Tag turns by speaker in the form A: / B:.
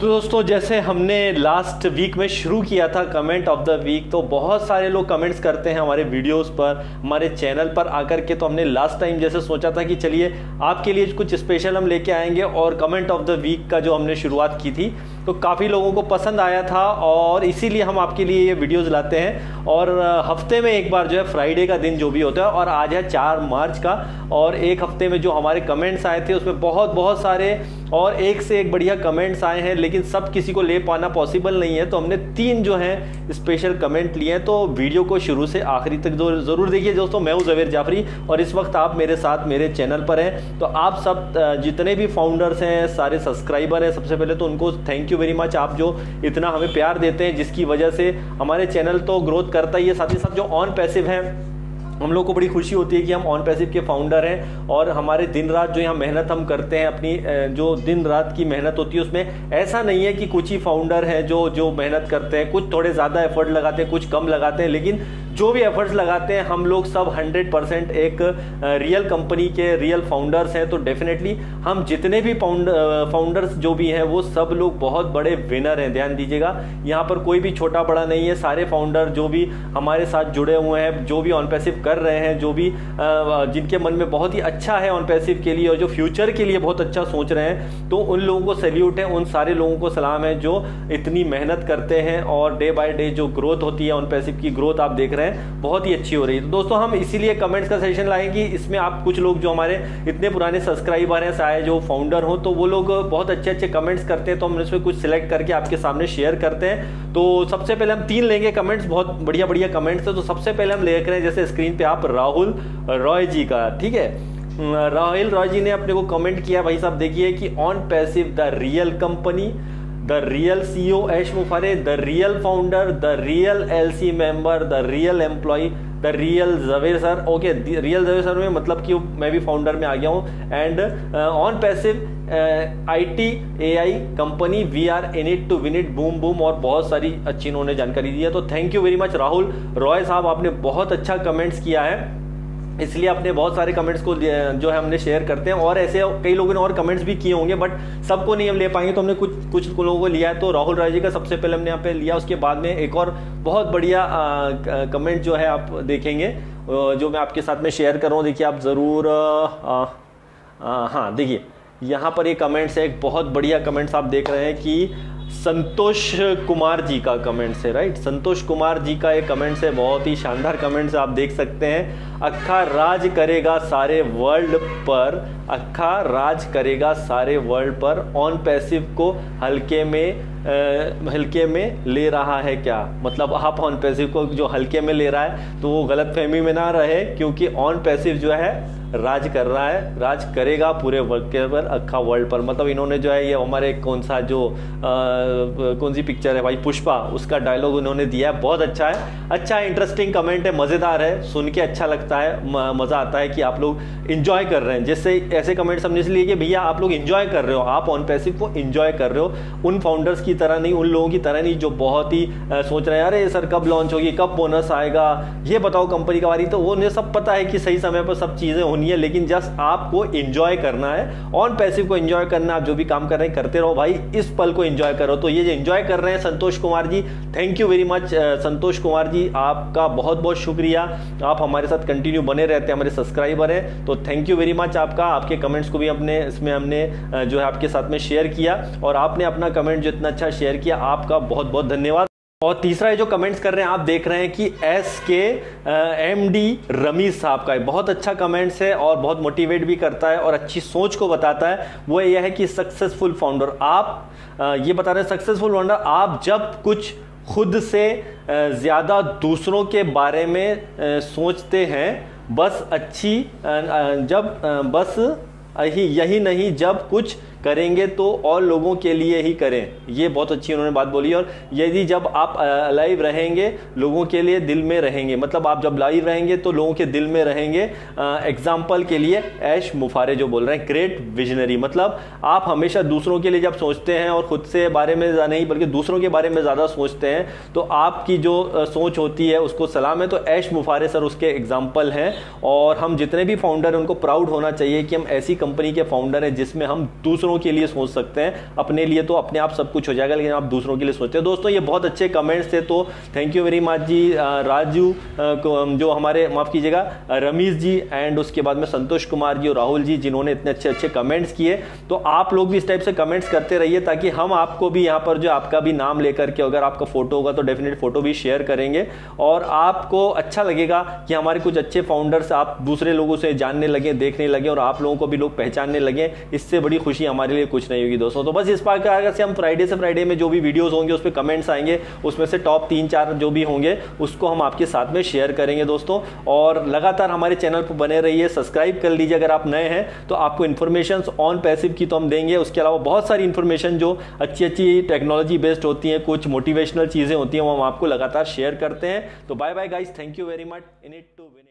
A: तो दोस्तों, जैसे हमने लास्ट वीक में शुरू किया था कमेंट ऑफ़ द वीक तो बहुत सारे लोग कमेंट्स करते हैं हमारे वीडियोस पर, हमारे चैनल पर आकर के। तो हमने लास्ट टाइम जैसे सोचा था कि चलिए, आपके लिए कुछ स्पेशल हम लेके आएँगे और कमेंट ऑफ़ द वीक का जो हमने शुरुआत की थी। तो काफ़ी लोगों को पसंद आया था और इसीलिए हम आपके लिए ये वीडियोस लाते हैं। और हफ़्ते में एक बार जो है फ्राइडे का दिन जो भी होता है, और आज है चार मार्च का, और एक हफ़्ते में जो हमारे कमेंट्स आए थे, उसमें बहुत बहुत सारे, और एक से एक बढ़िया कमेंट्स आए हैं, लेकिन सब किसी को ले पाना पॉसिबल नहीं है। तो हमने तीन जो हैं, स्पेशल कमेंट लिए हैं तो वीडियो को शुरू से आखिरी तक ज़रूर देखिए दोस्तों, मैं हूँ जवेर जाफरी, और इस वक्त आप मेरे साथ मेरे चैनल पर हैं। तो आप सब जितने भी फाउंडर्स हैं, सारे सब्सक्राइबर हैं, सबसे पहले तो उनको थैंक यू वेरी मच आप जो इतना हमें प्यार देते हैं, जिसकी वजह से हमारे चैनल तो ग्रोथ करता ही है, साथ ही साथ जो ऑन पैसिव हैं, हम लोग को बड़ी खुशी होती है कि हम ऑन पैसिव के फाउंडर हैं, और हमारे दिन रात जो यहाँ मेहनत हम करते हैं, अपनी जो दिन रात की मेहनत होती है, उसमें ऐसा नहीं है कि कुछ ही फाउंडर हैं जो जो मेहनत करते हैं, कुछ थोड़े ज़्यादा एफर्ट लगाते हैं, कुछ कम लगाते हैं, लेकिन जो भी एफर्ट्स लगाते हैं, हम लोग सब 100 परसेंट एक रियल कंपनी के रियल फाउंडर्स हैं तो डेफिनेटली हम जितने भी फाउंडर्स जो भी हैं, वो सब लोग बहुत बड़े विनर हैं, ध्यान दीजिएगा। यहाँ पर कोई भी छोटा बड़ा नहीं है, सारे फाउंडर जो भी हमारे साथ जुड़े हुए हैं, जो भी ऑन पैसिव कर रहे हैं, जो भी जिनके मन में बहुत ही अच्छा है ऑन पैसिव के लिए और जो फ्यूचर के लिए बहुत अच्छा सोच रहे हैं तो उन लोगों को सैल्यूट है, उन सारे लोगों को सलाम है जो इतनी मेहनत करते हैं और डे बाय डे जो ग्रोथ होती है ऑन पैसिव की ग्रोथ आप देख रहे हैं। बहुत ही अच्छी हो रही है। तो दोस्तों, हम इसीलिए कमेंट्स का सेशन लाएँगे इसमें आप कुछ लोग जो हमारे इतने पुराने सब्सक्राइबर हैं, शायद जो फाउंडर हो तो वो लोग बहुत अच्छे अच्छे कमेंट्स करते हैं तो हम इसमें कुछ सिलेक्ट करके आपके सामने शेयर करते हैं। तो सबसे पहले हम तीन लेंगे कमेंट्स बहुत बढ़िया बढ़िया कमेंट्स है। तो सबसे पहले हम लेकर हैं जैसे स्क्रीन पे आप, राहुल रॉय जी का, ठीक है? राहुल रॉय जी ने अपने को कमेंट किया। भाई साहब, देखिए कि OnPassive the real company the real CEO Ash Mufareh the real founder the real LC member the real employee the real जवेर sir okay real जवेर सर में मतलब कि मैं भी फाउंडर में आ गया हूँ. And OnPassive I T A I company we are in it to win it boom boom और बहुत सारी अच्छी इन्होंने जानकारी दी है. तो thank you very much Rahul Roy साहब, आपने बहुत अच्छा कमेंट्स किया है. इसलिए अपने बहुत सारे कमेंट्स को जो है हमने शेयर करते हैं। और ऐसे कई लोगों ने और कमेंट्स भी किए होंगे बट सबको नहीं हम ले पाएँगे तो हमने कुछ कुछ लोगों को लिया है। तो राहुल राय जी का सबसे पहले हमने यहाँ पे लिया, उसके बाद में एक और बहुत बढ़िया कमेंट जो है आप देखेंगे जो मैं आपके साथ में शेयर कर रहा हूँ। देखिए आप ज़रूर हाँ देखिए, यहाँ पर ये कमेंट्स है, एक बहुत बढ़िया कमेंट्स आप देख रहे हैं कि संतोष कुमार जी का कमेंट है राइट संतोष कुमार जी का एक कमेंट है बहुत ही शानदार कमेंट आप देख सकते हैं। अखा राज करेगा सारे वर्ल्ड पर अखा राज करेगा सारे वर्ल्ड पर ऑन पैसिव को हल्के में आ, हल्के में ले रहा है क्या? मतलब आप ऑन पैसिव को जो हल्के में ले रहा है तो वो गलत फहमी में ना रहे क्योंकि ऑन पैसिव जो है राज कर रहा है। राज करेगा पूरे वर्ल्ड के पर अखा वर्ल्ड पर। मतलब इन्होंने जो है ये हमारे कौन सा जो आ, कौन सी पिक्चर है भाई? पुष्पा उसका डायलॉग उन्होंने दिया है। बहुत अच्छा है। अच्छा है इंटरेस्टिंग कमेंट है मज़ेदार है। सुन के अच्छा लगता है। मज़ा आता है कि आप लोग इंजॉय कर रहे हैं। जैसे ऐसे कमेंट हमने इसलिए कि भैया आप लोग इंजॉय कर रहे हो। आप ऑन पैसिव को इंजॉय कर रहे हो। उन फाउंडर्स की तरह नहीं उन लोगों की तरह नहीं जो बहुत ही सोच रहे हैं अरे सर कब लॉन्च होगी? कब बोनस आएगा? ये बताओ कंपनी का बारी। तो उन्हें सब पता है कि सही समय पर सब चीज़ें होनी है, लेकिन जस्ट आपको इंजॉय करना है। ऑन पैसिव को इंजॉय करना, आप जो भी काम कर रहे हैं, करते रहो। भाई, इस पल को इंजॉय करो। तो ये इंजॉय कर रहे हैं Santosh Kumar ji thank you very much Santosh Kumar ji. आपका बहुत बहुत शुक्रिया। आप हमारे साथ कंटिन्यू बने रहते हैं, हमारे सब्सक्राइबर हैं। तो थैंक यू वेरी मच आपका। आपके कमेंट्स को भी अपने इसमें हमने जो है आपके साथ में शेयर किया। और आपने अपना कमेंट जो इतना अच्छा शेयर किया, आपका बहुत बहुत धन्यवाद। और तीसरा ये जो कमेंट्स कर रहे हैं, आप देख रहे हैं कि एस के एम डी रमीज साहब का है। बहुत अच्छा कमेंट्स है और बहुत मोटिवेट भी करता है और अच्छी सोच को बताता है। वो यह है कि सक्सेसफुल फाउंडर आप ये बता रहे हैं सक्सेसफुल फाउंडर आप जब कुछ खुद से ज़्यादा दूसरों के बारे में सोचते हैं, बस अच्छी जब बस यही नहीं, जब कुछ करेंगे तो और लोगों के लिए ही करें। ये बहुत अच्छी उन्होंने बात बोली और यदि जब आप लाइव रहेंगे, लोगों के लिए दिल में रहेंगे मतलब आप जब लाइव रहेंगे तो लोगों के दिल में रहेंगे। एग्ज़ाम्पल के लिए ऐश मुफारे जो बोल रहे हैं ग्रेट विजनरी मतलब आप हमेशा दूसरों के लिए जब सोचते हैं और खुद से बारे में नहीं, बल्कि दूसरों के बारे में ज़्यादा सोचते हैं तो आपकी जो सोच होती है, उसको सलाम है। तो ऐश मुफारे सर उसके एग्ज़ाम्पल हैं और हम जितने भी फाउंडर हैं, उनको प्राउड होना चाहिए कि हम ऐसी कंपनी के फाउंडर हैं जिसमें हम दूसरों दूसरों के लिए सोच सकते हैं। अपने लिए तो अपने आप सब कुछ हो जाएगा, लेकिन आप दूसरों के लिए सोचते हैं। दोस्तों, ये बहुत अच्छे कमेंट्स थे तो thank you very much ji Raju जो हमारे, माफ़ कीजिएगा रमीश जी एंड उसके बाद में संतोष कुमार जी और राहुल जी, जिन्होंने इतने अच्छे अच्छे कमेंट्स किए। तो आप लोग भी इस टाइप से कमेंट्स करते रहिए, ताकि हम आपको भी यहाँ पर जो आपका भी नाम लेकर के अगर आपका फ़ोटो होगा तो डेफिनेट फ़ोटो भी शेयर करेंगे। और आपको अच्छा लगेगा कि हमारे कुछ अच्छे फाउंडर्स आप दूसरे लोगों से जानने लगे, देखने लगे, और आप लोगों को भी लोग पहचानने लगे। इससे बड़ी खुशी हमारे लिए कुछ नहीं होगी दोस्तों। तो बस इस प्रकार से हम फ्राइडे से फ्राइडे में जो भी वीडियोस होंगे, उस पर कमेंट्स आएँगे, उसमें से टॉप तीन, चार जो भी होंगे, उसको हम आपके साथ में शेयर करेंगे दोस्तों। और लगातार हमारे चैनल पर बने रहिए सब्सक्राइब कर लीजिए अगर आप नए हैं तो आपको इन्फॉर्मेशन ऑन पैसिव की तो हम देंगे। उसके अलावा बहुत सारी इन्फॉर्मेशन जो अच्छी अच्छी टेक्नोलॉजी बेस्ड होती हैं, कुछ मोटिवेशनल चीज़ें होती हैं, वो हम आपको लगातार शेयर करते हैं। तो bye bye guys thank you very much in it to win